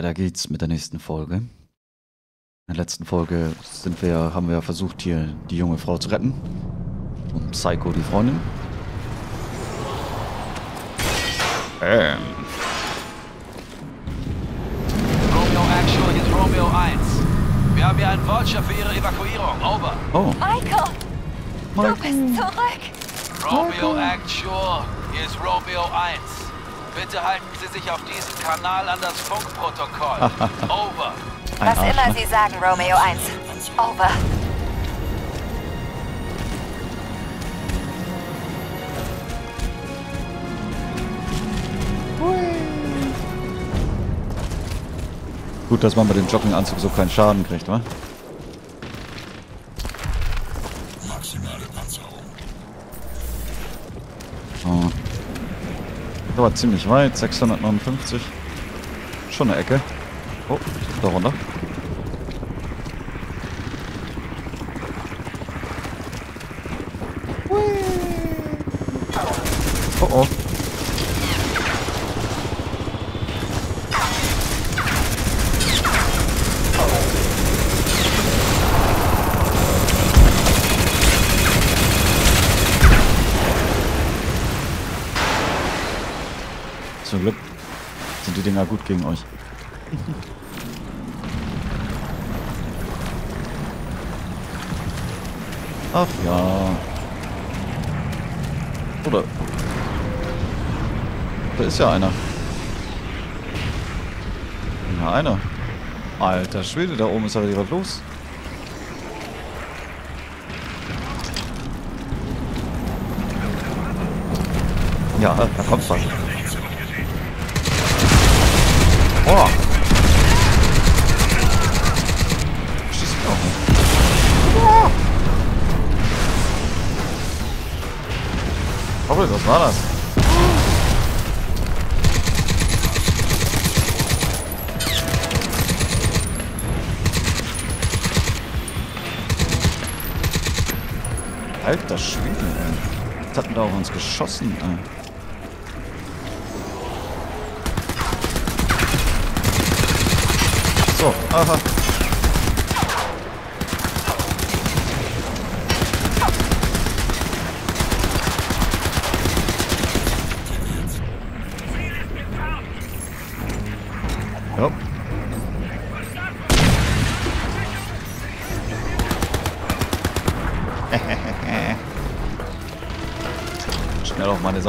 weiter geht's mit der nächsten Folge. In der letzten Folge sind wir, haben wir versucht, hier die junge Frau zu retten. Und Psycho, die Freundin. Ähm. Romeo Actual, hier ist Romeo 1. Wir haben hier einen Vulture für Ihre Evakuierung. Over. Oh, Michael, du bist zurück. Romeo Actual, hier ist Romeo 1. Bitte halten Sie sich auf diesem Kanal an das Funkprotokoll. Over. ein Was immer. Sie sagen, Romeo 1. Over. Gut, dass man bei dem Jogginganzug so keinen Schaden kriegt, wa? War ziemlich weit, 659. Schon eine Ecke. Oh, da runter. Oh oh. Sind die Dinger gut gegen euch. Ach ja. Oder? Da ist ja einer. Ja, einer. Alter Schwede, da oben ist aber was los. Ja, da kommt was. War das? Alter Schwede, ey. Was hat denn da auf uns geschossen, ey? So, aha.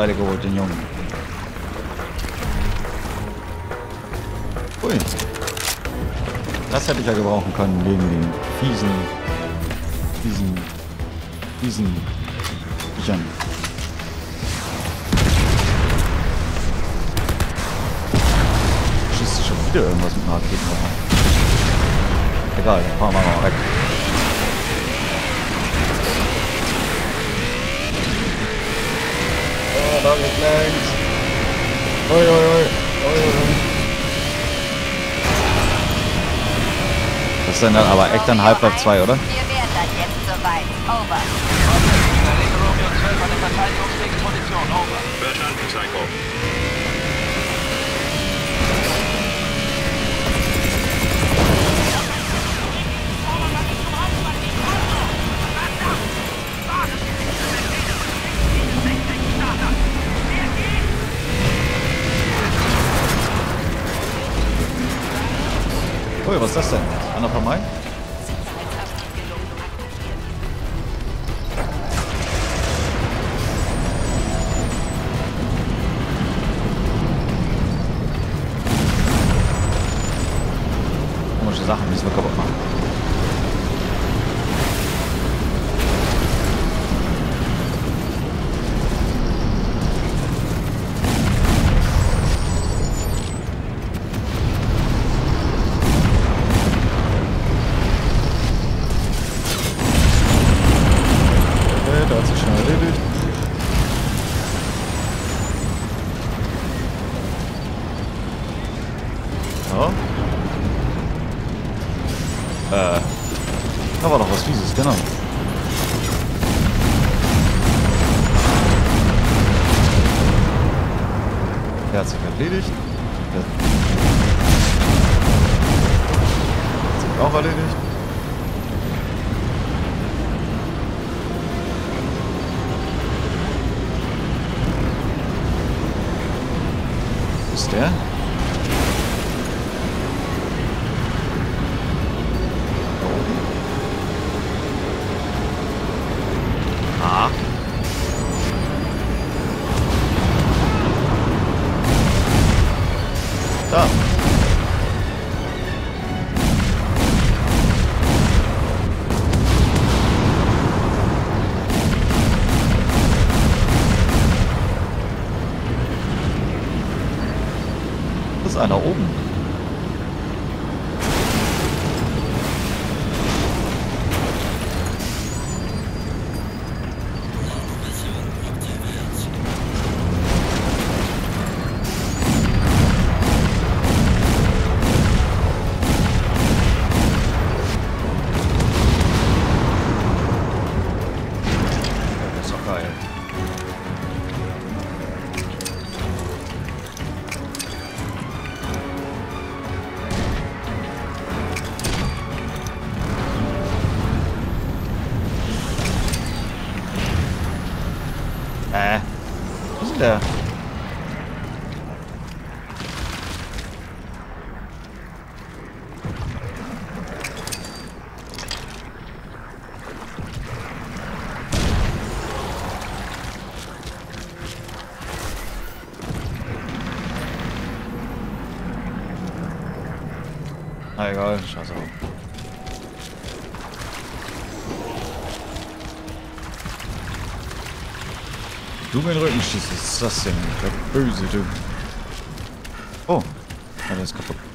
Seite geholt, den Jungen. Ui. Das hätte ich ja gebrauchen können gegen den fiesen, fiesen, fiesen Viechern. Schießt schon wieder irgendwas mit einer Raketenwerfer. Egal, fahren wir mal weg. Oh, da geht's längs. Oi, oi, oi. oi, oi. Das ist dann aber echt dann Half-Life 2, oder? Wir wären dann jetzt soweit. Over. Verlege Romeo 12 an der verteidigungsfähigen Position. Over. Verstanden, Psycho. Ui, was ist das denn? Einer von meinen? Komische Sachen müssen wir kaputt machen. Wo den Rücken schießt, was ist das denn? Der böse du. Oh, ist kaputt.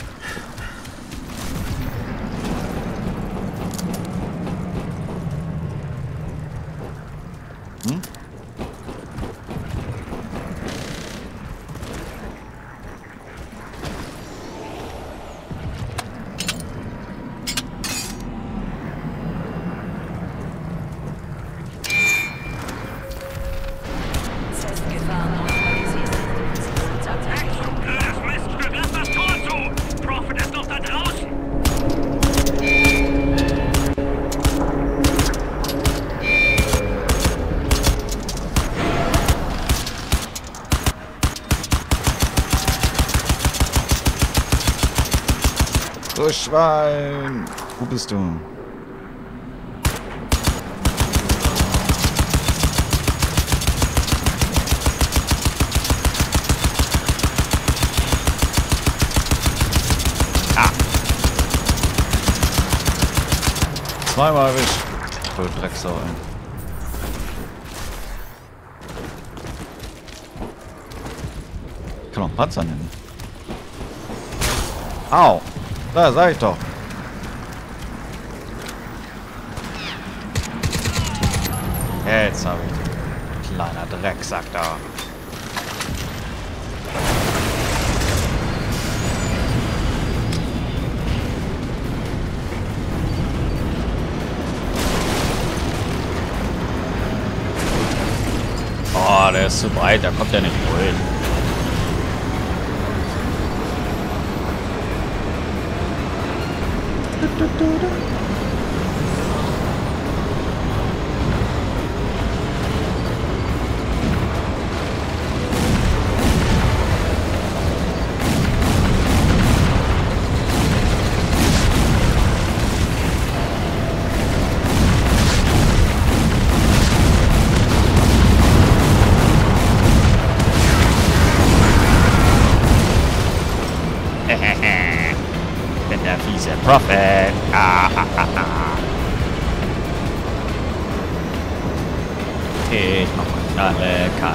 Du Schwein! Wo bist du? Ah! Zweimal erwischt. Voll Drecksau, ey. Kann auch Panzer nennen. Au! Da sag ich doch. Jetzt hab ich. Kleiner Drecksack da. Oh, der ist zu breit, da kommt er nicht durch. Bin Prophet. Ah, ah, ah, ah. Ich mach mal Knalle kalt.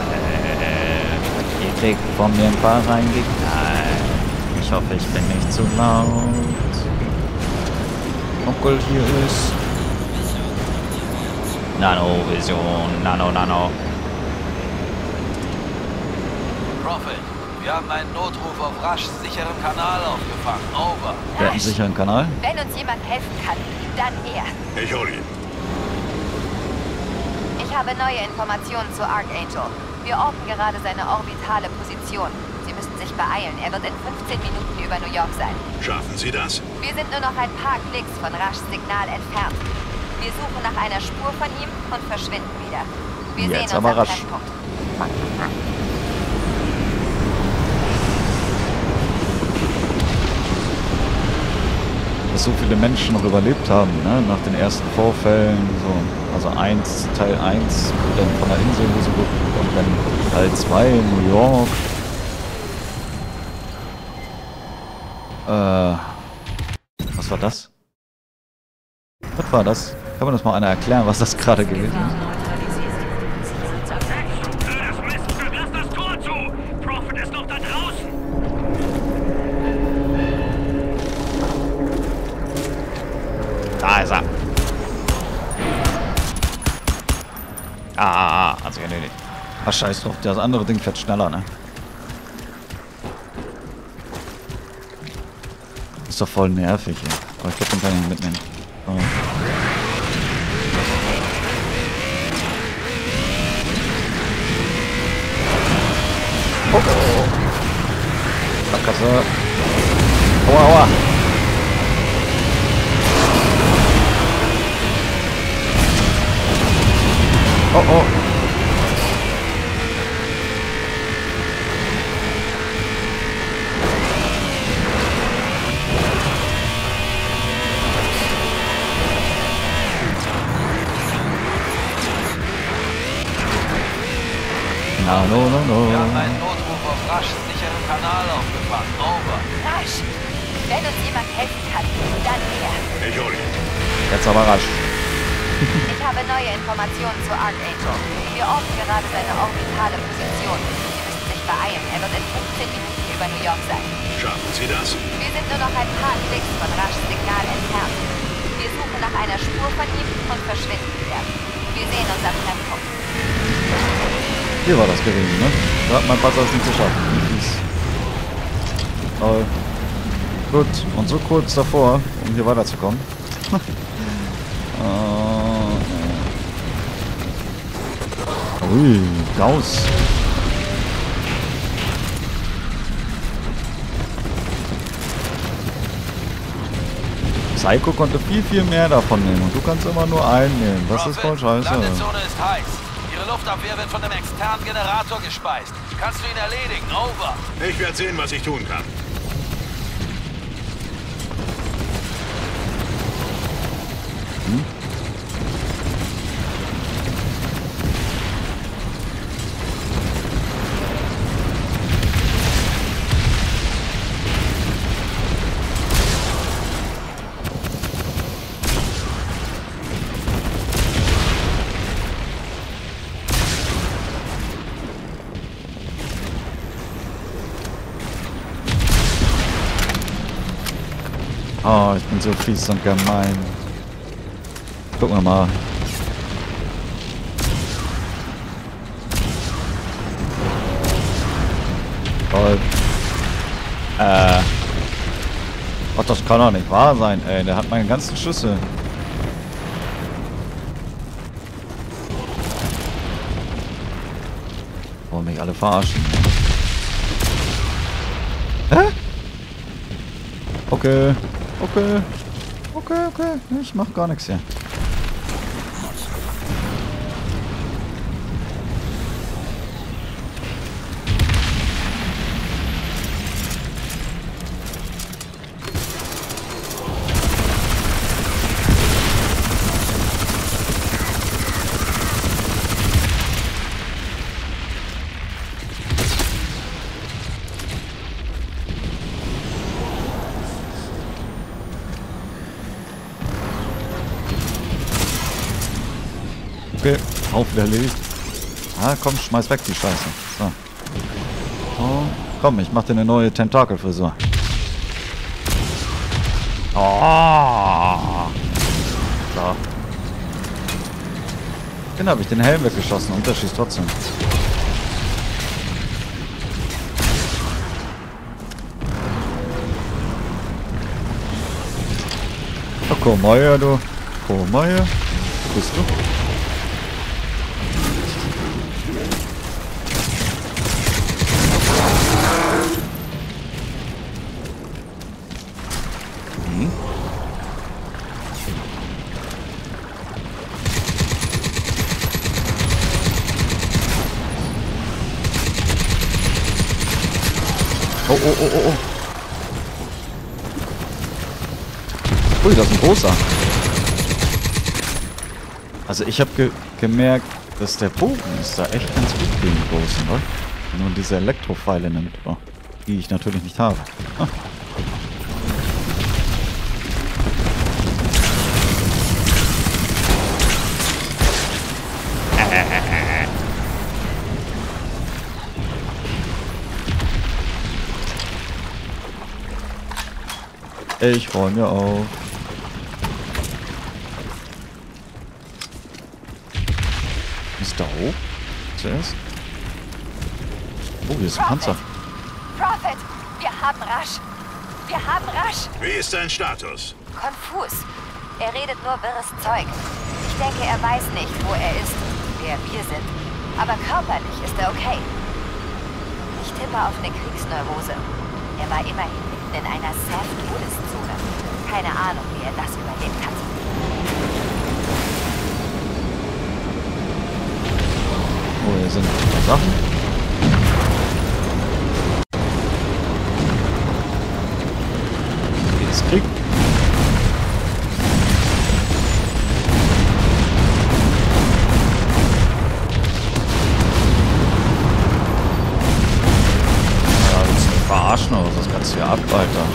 Ihr kriegt von mir ein paar reingeknallt. Ich hoffe, ich bin nicht zu laut. Onkel hier ist. Nano-Vision. Nano, Nano. Prophet, Wir haben einen Notruf auf rasch sicheren Kanal aufgefangen. Over. Der hat einen sicheren Kanal. Wenn uns jemand helfen kann, dann er. Ich hol ihn. Ich habe neue Informationen zu Archangel. Wir orten gerade seine orbitale Position. Sie müssen sich beeilen. Er wird in 15 Minuten über New York sein. Schaffen Sie das? Wir sind nur noch ein paar Klicks von Raschs Signal entfernt. Wir suchen nach einer Spur von ihm und verschwinden wieder. Wir Jetzt sehen uns aber am rasch. Treffpunkt. Dass so viele Menschen noch überlebt haben, ne? nach den ersten Vorfällen. So. Also eins, Teil 1, dann von der Insel, wo sie und dann Teil 2 in New York. Äh, was war das? Was war das? Kann man das mal einer erklären, was das gerade gewesen ist? Scheiß drauf, das andere Ding fährt schneller, ne? Ist doch voll nervig, ey. Aber ich glaube, den kann ich nicht mitnehmen. Oh. Oh, oh, oh. Aua, aua. Jetzt aber rasch. Ich habe neue Informationen zu Archangel. Wir orten gerade seine orbitale Position. Sie müssen sich beeilen. Er wird in 15 Minuten über New York sein. Schaffen Sie das? Wir sind nur noch ein paar Klicks von Raschs Signal entfernt. Wir suchen nach einer Spur von ihm und verschwinden wieder. Wir sehen uns am Treffpunkt. Hier war das gewesen, ne? Da hat mein Panzer es nicht geschafft. Toll. Gut, und so kurz davor, um hier weiterzukommen. äh, Ui, Gauss. Psycho konnte viel, viel mehr davon nehmen und du kannst immer nur einen nehmen. Das ist voll scheiße. Landezone ist heiß. Ihre Luftabwehr wird von einem externen Generator gespeist. Kannst du ihn erledigen? Over. Ich werde sehen, was ich tun kann. Oh, ich bin so fies und gemein. Gucken wir mal. Toll. Äh. Ach, das kann doch nicht wahr sein, ey. Der hat meine ganzen Schüsse. Wollen mich alle verarschen. Hä? Okay. Okay. Okay, okay. Ich mach gar nichts hier. auch wieder erledigt. Ah, komm, schmeiß weg die Scheiße. So. so. komm, ich mach dir eine neue Tentakelfrisur. Oh. So. Dann habe ich den Helm weggeschossen und der schießt trotzdem. Oh, komm mal her, du. Komm mal her. Wo bist du? Hm? Oh, oh, oh, oh, oh. Ui, das ist ein großer. Also ich habe ge gemerkt, dass der Bogen ist da echt ganz gut gegen großen, oder? Nur diese Elektropfeile nimmt, oh, die ich natürlich nicht habe. Ah. Ich räume auf. Ist da hoch? Zuerst? Oh, hier ist ein Panzer. Prophet, wir haben Rasch. Wir haben Rasch. Wie ist dein Status? Konfus. Er redet nur wirres Zeug. Ich denke, er weiß nicht, wo er ist, wer wir sind. Aber körperlich ist er okay. Ich tippe auf eine Kriegsneurose. Er war immerhin mitten in einer Self-Todeszone. Keine Ahnung, wie er das überlebt hat. Oh, hier sind Sachen. Jetzt Krieg. Ja, willst du mich verarschen oder was kannst du hier ab, Alter?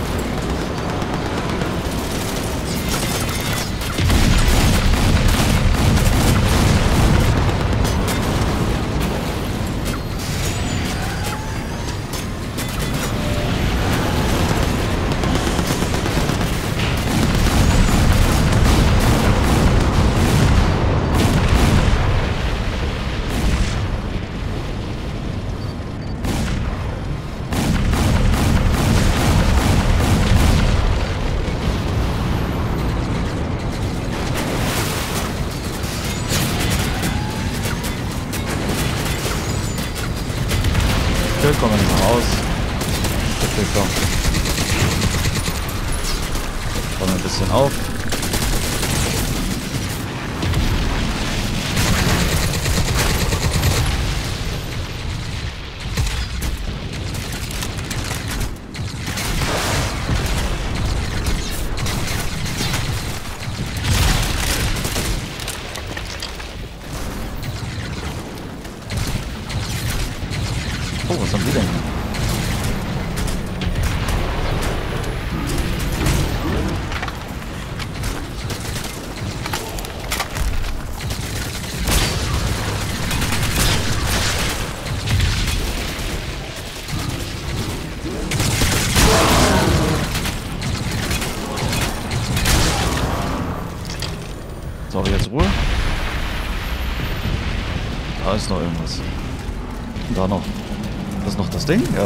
Ding? Ja.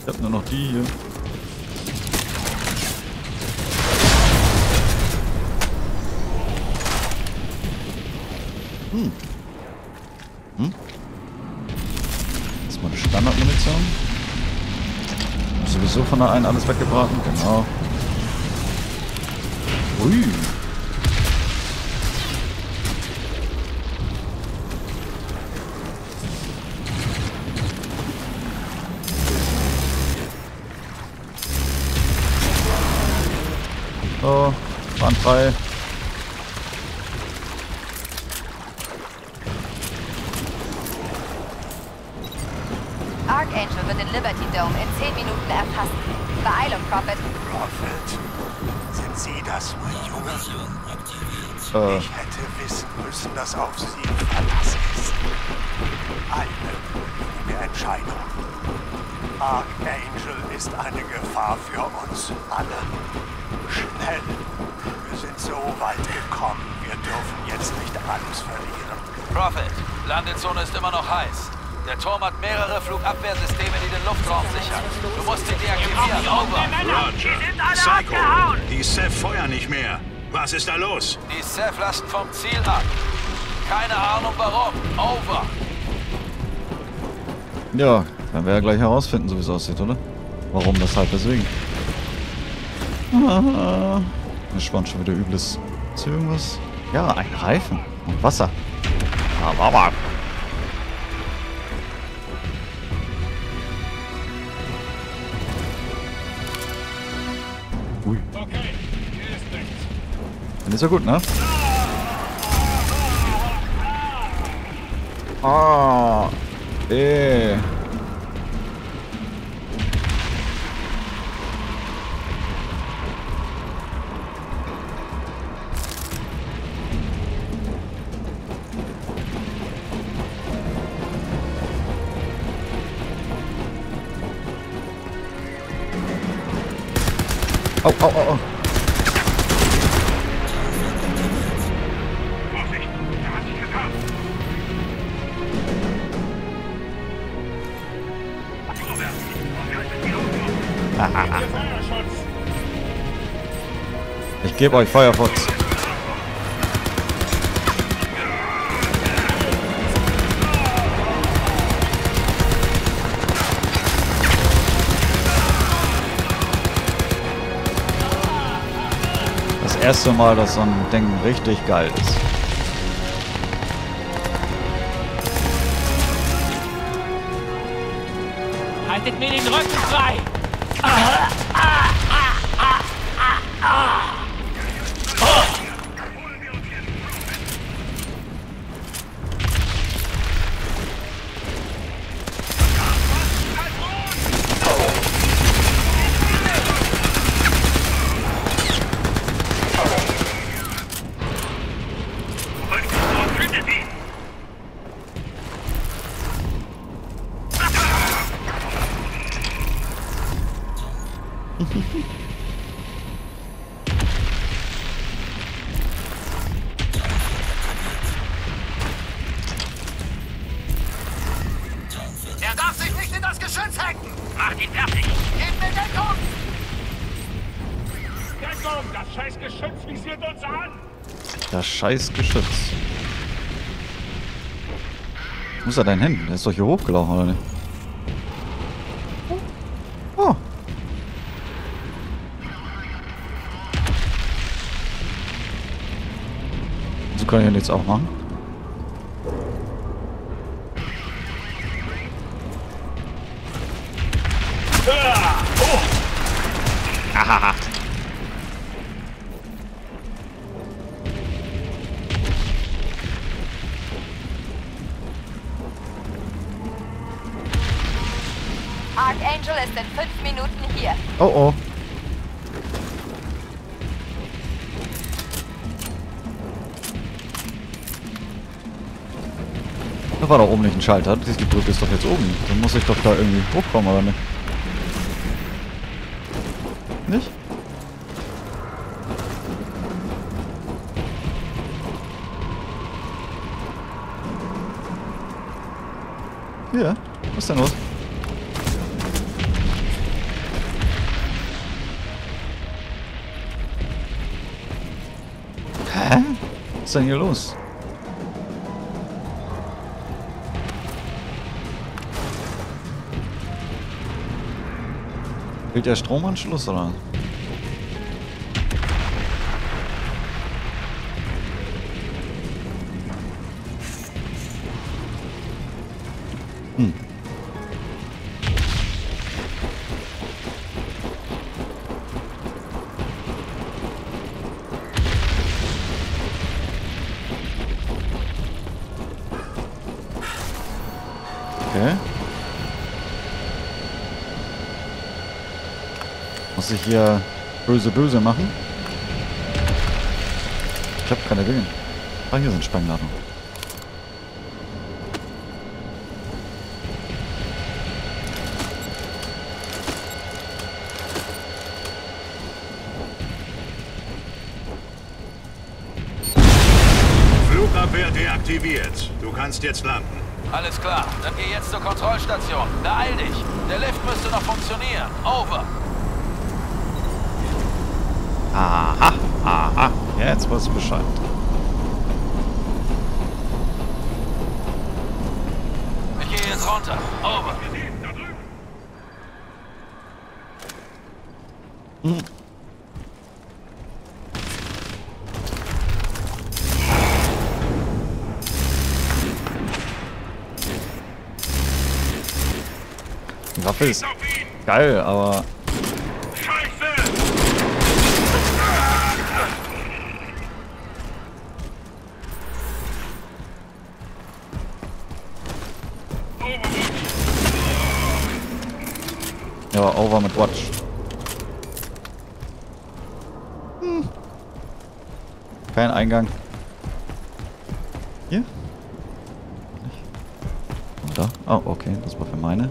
Ich hab nur noch die hier. Hm. Hm? Das ist mal eine Standardmunition. Sowieso von der einen alles weggebraten, genau. Waren Seth feuern nicht mehr. Was ist da los? Die Seth lassen vom Ziel ab. Keine Ahnung warum. Over. Ja, werden wir ja gleich herausfinden, so wie es aussieht, oder? Warum, weshalb, weswegen. Ah, mir spannt schon wieder übles. Ist hier irgendwas? Ja, ein Reifen und Wasser. Aber, aber. Ist ja gut, ne? Ah. Eh. Au, au, au, au. Gebe euch Firefox. Das erste Mal, dass so ein Ding richtig geil ist. Haltet mir den Rücken frei. Scheiß Geschütz. Wo ist er denn hin? Der ist doch hier hochgelaufen, oder nicht? Oh. So kann ich ja jetzt auch machen. Oh oh. Da war doch oben nicht ein Schalter. Die Brücke ist doch jetzt oben. Dann muss ich doch da irgendwie hochkommen, oder nicht? Nicht? Ja, was ist denn los? Was ist denn hier los? Fehlt der Stromanschluss oder? Hier böse böse machen? Ich habe keine Willen. Ah, hier sind Sprengladungen. Flugabwehr deaktiviert. Du kannst jetzt landen. Alles klar, dann geh jetzt zur Kontrollstation. Beeil dich. Der Lift müsste noch funktionieren. Over. Aha, aha. Jetzt weiß ich Bescheid. Ich gehe jetzt runter. Over. Die Waffe ist geil, aber Scheiße! Mit Watch. Hm. Kein Eingang. Hier? Nicht. Und da? Oh, okay, das war für meine.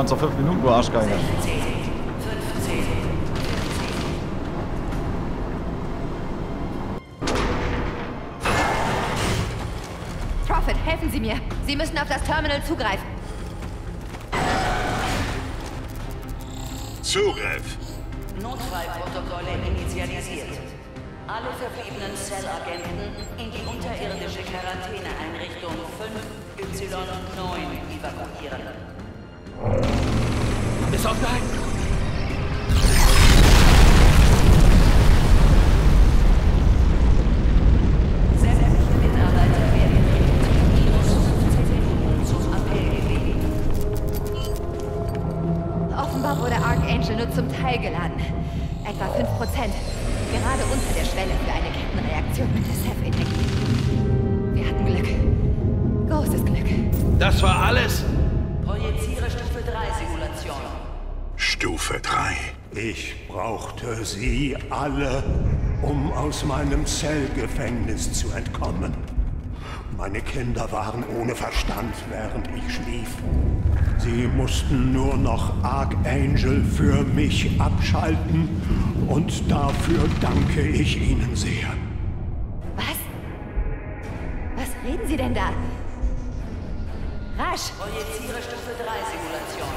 Waren es noch 5 Minuten, du Arschgeiger. 10, 15, Prophet, helfen Sie mir. Sie müssen auf das Terminal zugreifen. Zugriff. Notfallprotokolle initialisiert. Alle verbliebenen Cell-Agenten in die unterirdische Quarantäneeinrichtung 5Y9 evakuieren. this all night. Sie alle, um aus meinem Zellgefängnis zu entkommen. Meine Kinder waren ohne Verstand, während ich schlief. Sie mussten nur noch Archangel für mich abschalten und dafür danke ich ihnen sehr. Was? Was reden Sie denn da? Rasch! Projiziere Stufe 3 Simulation.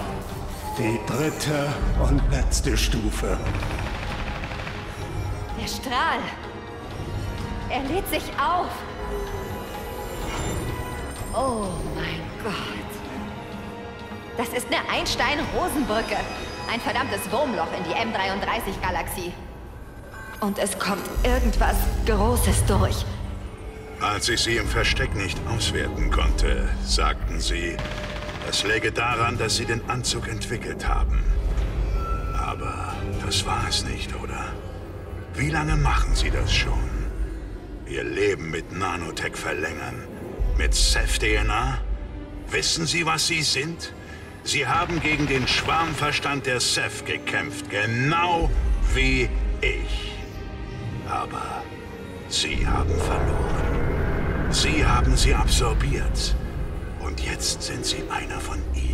Die dritte und letzte Stufe. Der Strahl! Er lädt sich auf! Oh mein Gott! Das ist eine Einstein-Rosenbrücke. Ein verdammtes Wurmloch in die M33-Galaxie. Und es kommt irgendwas Großes durch. Als ich sie im Versteck nicht auswerten konnte, sagten sie, es läge daran, dass sie den Anzug entwickelt haben. Aber das war es nicht, oder? Wie lange machen sie das schon? Ihr Leben mit Nanotech verlängern. Mit Ceph-DNA? Wissen Sie, was Sie sind? Sie haben gegen den Schwarmverstand der Ceph gekämpft, genau wie ich. Aber Sie haben verloren. Sie haben sie absorbiert. Und jetzt sind Sie einer von ihnen.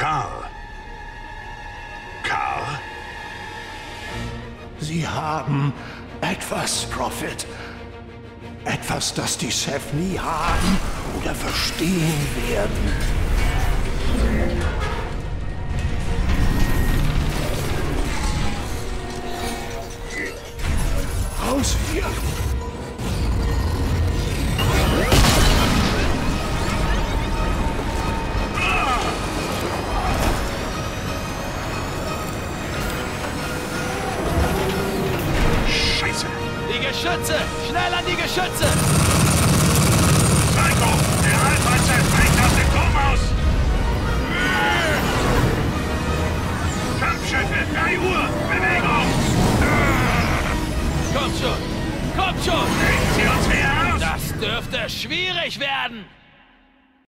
Karl. Karl? Sie haben etwas, Prophet. Etwas, das die Chef nie haben oder verstehen werden. Raus hier! Geschütze! Schnell an die Geschütze! Psycho! Der Alpha zerspringt aus dem Turm aus! Kampfschiffe, 3 Uhr! Bewegung! Kommt schon! Kommt schon! Bringen Sie uns wieder aus! Das dürfte schwierig werden!